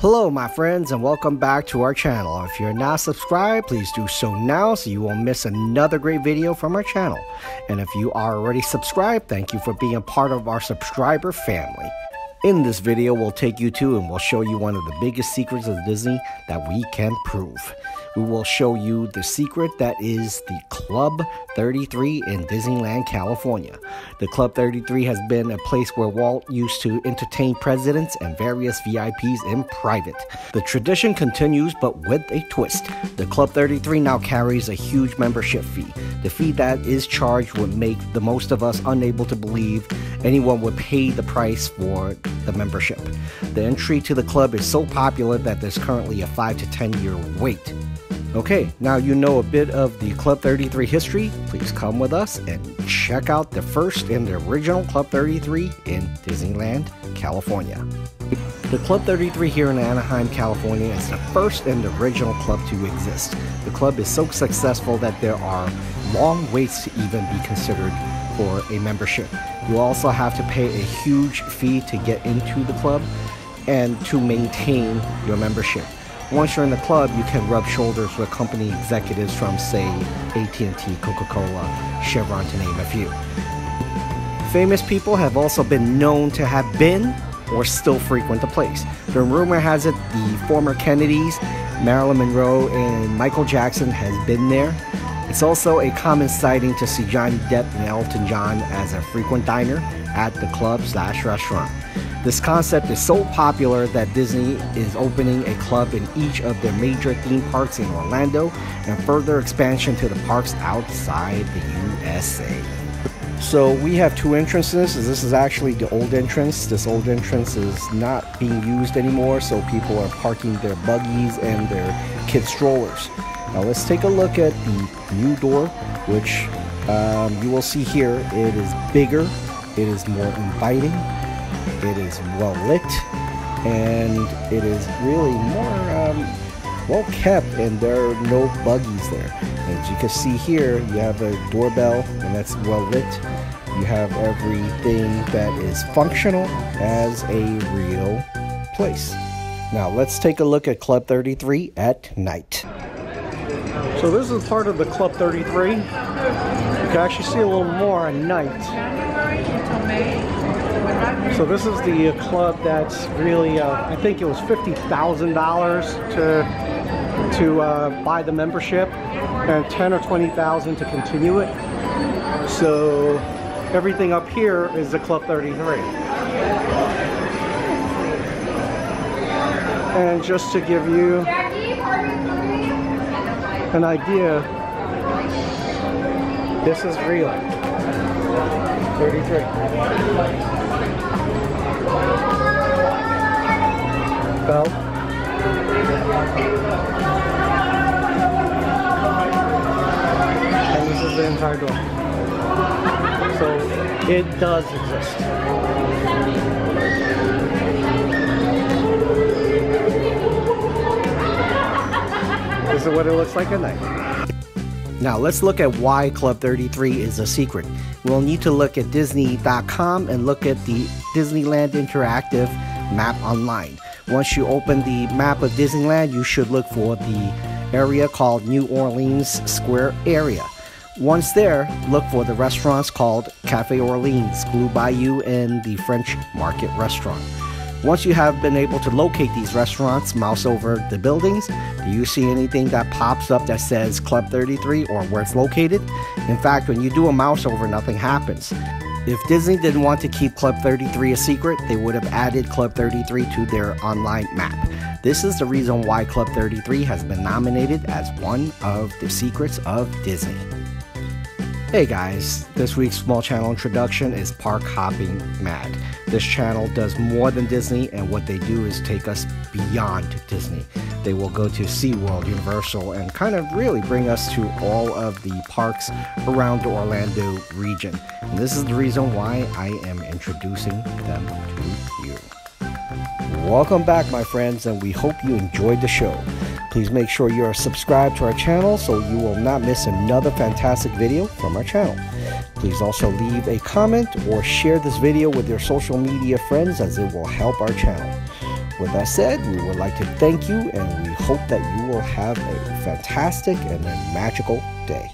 Hello, my friends, and welcome back to our channel. If you're not subscribed, please do so now so you won't miss another great video from our channel. And if you are already subscribed, thank you for being a part of our subscriber family. In this video, we'll take you to and we'll show you one of the biggest secrets of Disney that we can prove. We will show you the secret that is the Club 33 in Disneyland, California. The Club 33 has been a place where Walt used to entertain presidents and various VIPs in private. The tradition continues, but with a twist. The Club 33 now carries a huge membership fee. The fee that is charged would make the most of us unable to believe anyone would pay the price for the membership. The entry to the club is so popular that there's currently a 5 to 10 year wait. Okay, now you know a bit of the Club 33 history. Please come with us and check out the first and the original Club 33 in Disneyland, California. The Club 33 here in Anaheim, California is the first and original club to exist. The club is so successful that there are long waits to even be considered for a membership. You also have to pay a huge fee to get into the club and to maintain your membership. Once you're in the club, you can rub shoulders with company executives from, say, AT&T, Coca-Cola, Chevron, to name a few. Famous people have also been known to have been or still frequent the place. The rumor has it the former Kennedys, Marilyn Monroe, and Michael Jackson has been there. It's also a common sighting to see Johnny Depp and Elton John as a frequent diner at the club slash restaurant. This concept is so popular that Disney is opening a club in each of their major theme parks in Orlando and further expansion to the parks outside the USA. So we have two entrances. This is actually the old entrance. This old entrance is not being used anymore, so people are parking their buggies and their kid strollers. Now let's take a look at the new door, which um, you will see here. It is bigger, it is more inviting, it is well lit, and it is really more um, well kept, and there are no buggies there. As you can see here, you have a doorbell, and that's well lit. You have everything that is functional as a real place. Now let's take a look at Club 33 at night. So this is part of the Club 33. You can actually see a little more at night. So this is the uh, club that's really, uh, I think it was $50,000 to to uh, buy the membership and 10 or 20,000 to continue it. So everything up here is the Club 33. And just to give you an idea, this is real. 33. Bell. And this is the entire door. So it does exist. Is what it looks like at night. Now let's look at why Club 33 is a secret. We'll need to look at Disney.com and look at the Disneyland Interactive map online. Once you open the map of Disneyland, you should look for the area called New Orleans Square area. Once there, look for the restaurants called Cafe Orleans, Blue Bayou, and the French Market Restaurant. Once you have been able to locate these restaurants, mouse over the buildings. Do you see anything that pops up that says Club 33 or where it's located? In fact, when you do a mouse over, nothing happens. If Disney didn't want to keep Club 33 a secret, they would have added Club 33 to their online map. This is the reason why Club 33 has been nominated as one of the secrets of Disney. Hey guys, this week's small channel introduction is Park Hopping Mad. This channel does more than Disney, and what they do is take us beyond Disney. They will go to SeaWorld, Universal, and kind of really bring us to all of the parks around the Orlando region. And this is the reason why I am introducing them to you. Welcome back, my friends, and we hope you enjoyed the show. Please make sure you are subscribed to our channel so you will not miss another fantastic video from our channel. Please also leave a comment or share this video with your social media friends as it will help our channel. With that said, we would like to thank you and we hope that you will have a fantastic and a magical day.